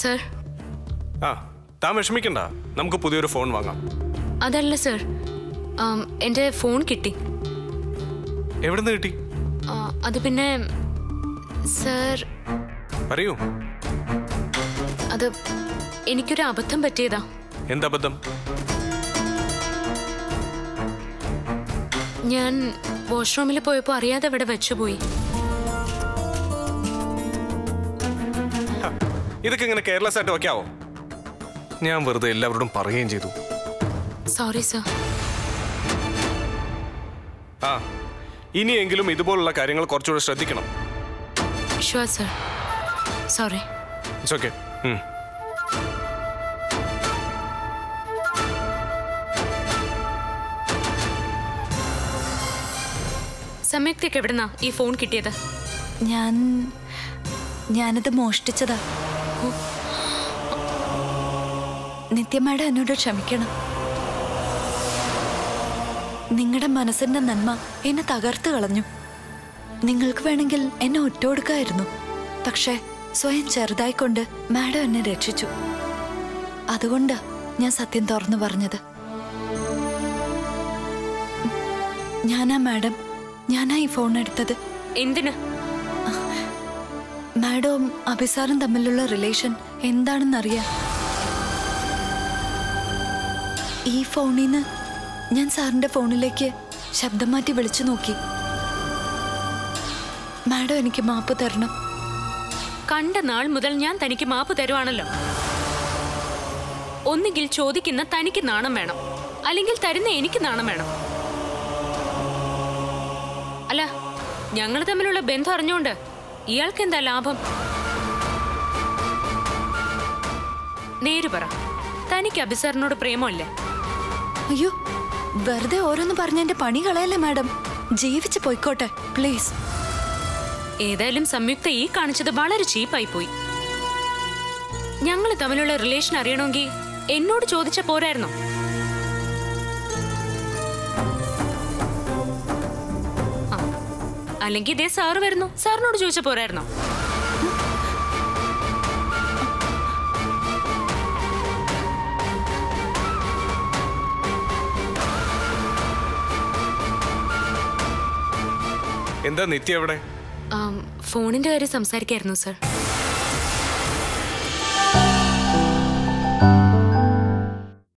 Sir. ആ താൻ വിഷമിക്കണ്ട. നമുക്ക് പുതിയൊരു ഫോൺ വാങ്ങാം. അതല്ല സർ. എന്റെ ഫോൺ കിട്ടി. എവിടെ നിന്ന് കിട്ടി അത് പിന്നെ സർ. പറയൂ. അത് എനിക്കൊരു അബദ്ധം പറ്റിയതാ. എന്തബദ്ധം? ഞാൻ വാഷ്റൂമിൽ പോയപ്പോൾ അറിയാതെ അവിടെ വെച്ചുപോയി. ഇതൊക്കെ ഇങ്ങനെ കെയർലെസ് ആയിട്ട് വെക്കാവോ? ഞാൻ വെറുതെ എല്ലാവരോടും പറയുകയും ചെയ്തു. സോറി സർ ആ ഇനിയെങ്കിലും ഇതുപോലുള്ള കാര്യങ്ങൾ കുറച്ചുകൂടെ ശ്രദ്ധിക്കണം. Sure sir sorry it's okay സമയത്തേക്ക് എവിടുന്നാ ഈ ഫോൺ കിട്ടിയത്? ഞാൻ ഞാനത് മോഷ്ടിച്ചതാ. നിത്യമയുടെ എന്നോട് ക്ഷമിക്കണം. നിങ്ങളുടെ മനസ്സിന്റെ നന്മ എന്നെ തകർത്തു കളഞ്ഞു. നിങ്ങൾക്ക് വേണമെങ്കിൽ എന്നെ ഒറ്റൊടുക്കായിരുന്നു പക്ഷേ സ്വയം ചെറുതായിക്കൊണ്ട് മാഡം എന്നെ രക്ഷിച്ചു. അതുകൊണ്ട് ഞാൻ സത്യം തുറന്നു പറഞ്ഞത്. ഞാനാ മാഡം. ഞാനാ ഈ ഫോൺ എടുത്തത്. എന്തിന്? മാഡവും അഭിസാറും തമ്മിലുള്ള റിലേഷൻ എന്താണെന്നറിയാം? ഈ ഫോണിൽ നിന്ന് ഞാൻ സാറിന്റെ ഫോണിലേക്ക് ശബ്ദം മാറ്റി വിളിച്ചു നോക്കി. മാഡം എനിക്ക് മാപ്പ് തരണം. കണ്ട നാൾ മുതൽ ഞാൻ തനിക്ക് മാപ്പ് തരുവാണല്ലോ. ഒന്നുകിൽ ചോദിക്കുന്ന തനിക്ക് നാണം വേണം. അല്ലെങ്കിൽ തരുന്ന എനിക്ക് നാണം വേണം. അല്ല ഞങ്ങൾ തമ്മിലുള്ള ബന്ധം അറിഞ്ഞുകൊണ്ട് ഇയാൾക്ക് എന്താ ലാഭം? നേര് പറ. തനിക്ക് അഭിസറിനോട് പ്രേമമല്ലേ. അയ്യോ വെറുതെ ഓരോന്ന് പറഞ്ഞ എന്റെ പണി കളയല്ലേ മാഡം. ജീവിച്ച് പോയിക്കോട്ടെ പ്ലീസ്. ഏതായാലും സംയുക്ത ഈ കാണിച്ചത് വളരെ ചീപ്പായി പോയി ഞങ്ങൾ തമ്മിലുള്ള റിലേഷൻ അറിയണമെങ്കിൽ എന്നോട് ചോദിച്ച പോരായിരുന്നോ? അല്ലെങ്കിൽ ഇതേ സാറ് വരുന്നു. സാറിനോട് ചോദിച്ച പോരായിരുന്നോ? എന്താ നിത്യ എവിടെ ഫോണിന്റെ കാര്യം സംസാരിക്കായിരുന്നു സർ.